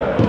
Amen.